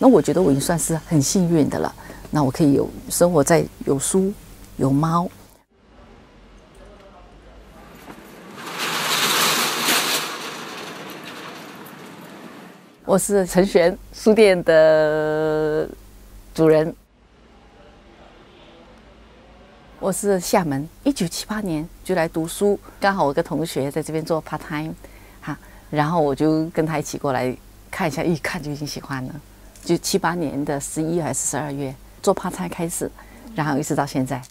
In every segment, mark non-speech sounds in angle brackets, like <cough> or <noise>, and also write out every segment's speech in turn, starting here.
那我觉得我已经算是很幸运的了。那我可以有生活在有书有猫。我是陈璇书店的主人。我是厦门，一九七八年就来读书，刚好我个同学在这边做 part time，哈，然后我就跟他一起过来看一下，一看就已经喜欢了。就七八年的十一月还是十二月做 part time 开始，然后一直到现在。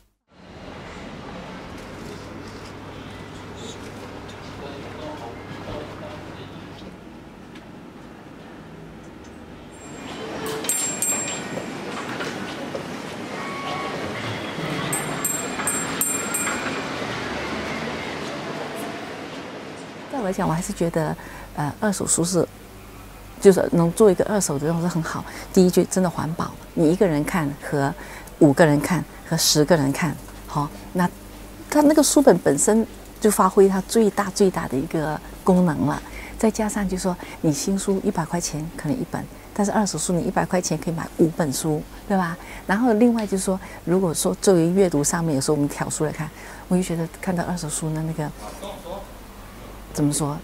对我来讲，我还是觉得，呃，二手书是，就是能做一个二手的东西很好。第一句真的环保，你一个人看和五个人看和十个人看，好，那它那个书本本身就发挥它最大最大的一个功能了。再加上就是说你新书一百块钱可能一本，但是二手书你一百块钱可以买五本书，对吧？然后另外就是说，如果说作为阅读上面，有时候我们挑书来看，我就觉得看到二手书的那个。怎么说？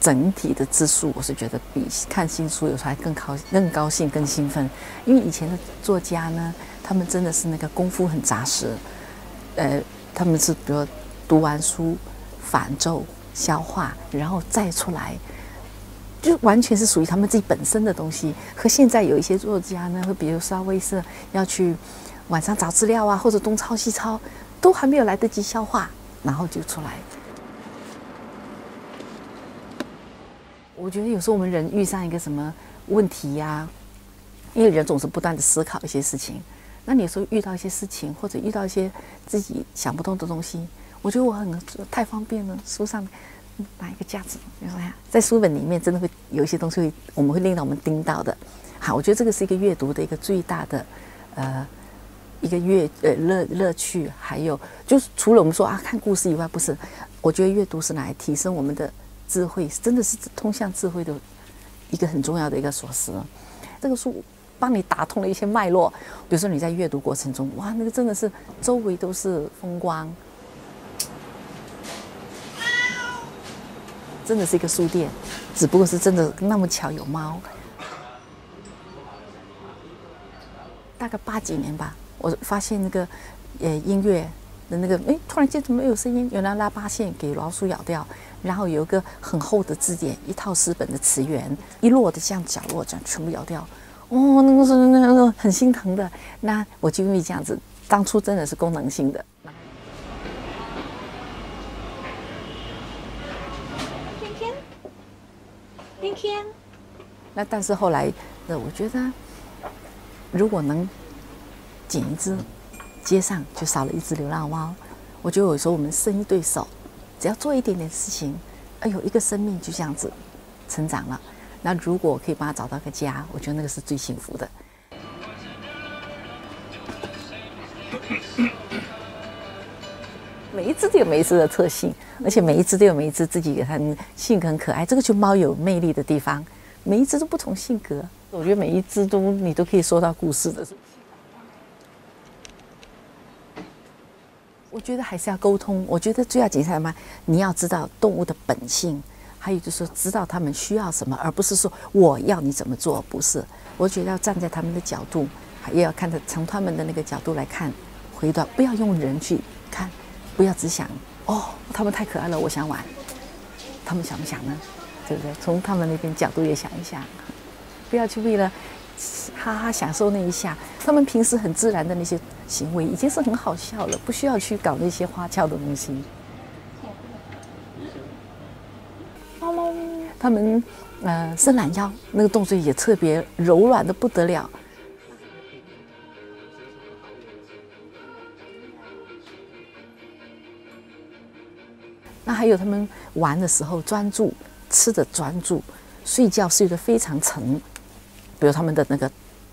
整体的字数，我是觉得比看新书有时候还更高、更高兴、更兴奋。因为以前的作家呢，他们真的是那个功夫很扎实，呃，他们是比如读完书反奏、消化，然后再出来，就完全是属于他们自己本身的东西。和现在有一些作家呢，会比如稍微是要去晚上找资料啊，或者东抄西抄，都还没有来得及消化，然后就出来。我觉得有时候我们人遇上一个什么问题呀，因为人总是不断的思考一些事情。那你说遇到一些事情，或者遇到一些自己想不通的东西，我觉得我很太方便了。书上拿一个架子，你说呀，在书本里面真的会有一些东西会，我们会令到我们盯到的。好，我觉得这个是一个阅读的一个最大的呃一个阅呃乐乐趣。还有就是除了我们说啊看故事以外，不是，我觉得阅读是来提升我们的。智慧真的是通向智慧的一个很重要的一个锁匙。这个书帮你打通了一些脉络，比如说你在阅读过程中，哇，那个真的是周围都是风光，真的是一个书店，只不过是真的那么巧有猫。大概八几年吧，我发现那个呃音乐的那个，哎，突然间怎么没有声音？原来拉八线给老鼠咬掉。然后有一个很厚的字典，一套诗本的词源，一摞的这样角落，这样全部咬掉，哦，那个是那个很心疼的。那我就因为这样子，当初真的是功能性的。天天，天天。那但是后来，那我觉得，如果能捡一只，街上就少了一只流浪猫。我觉得有时候我们生一对手。只要做一点点事情，哎呦，一个生命就这样子成长了。那如果可以帮他找到个家，我觉得那个是最幸福的。<coughs> 每一只都有每一只的特性，而且每一只都有每一只自己很性格很可爱。这个就猫有魅力的地方，每一只都不同性格。我觉得每一只都你都可以说到故事的。我觉得还是要沟通。我觉得最要紧是什么？你要知道动物的本性，还有就是说知道他们需要什么，而不是说我要你怎么做。不是，我觉得要站在他们的角度，也要看的从他们的那个角度来看。回到不要用人去看，不要只想哦，他们太可爱了，我想玩。他们想不想呢？对不对？从他们那边角度也想一想，不要去为了。哈哈，享受那一下，他们平时很自然的那些行为已经是很好笑了，不需要去搞那些花俏的东西。他们呃伸懒腰，那个动作也特别柔软的不得了。那还有他们玩的时候专注，吃的专注，睡觉睡得非常沉。比如他们的那个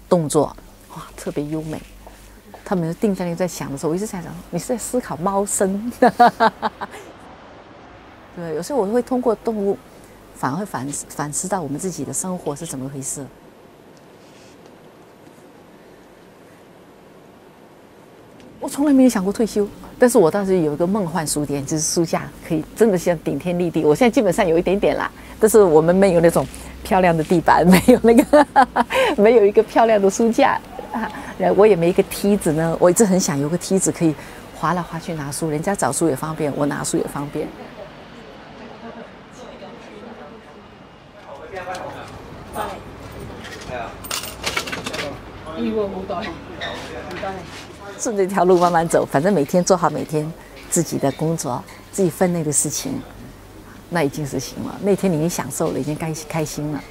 动作，哇，特别优美。他们定在那在想的时候，我一直在想，你是在思考猫生。<laughs> 对，有时候我会通过动物，反而会反反思到我们自己的生活是怎么回事。我从来没有想过退休，但是我当时有一个梦幻书店，就是书架可以真的像顶天立地。我现在基本上有一点点啦，但是我们没有那种。漂亮的地板，没有那个 <laughs> 没有一个漂亮的书架啊，我也没一个梯子呢。我一直很想有个梯子可以滑来滑去拿书，人家找书也方便，我拿书也方便。一问五代，顺着这条路慢慢走，反正每天做好每天自己的工作，自己分内的事情，那已经是行了。那天你已经享受了，已经开开心了。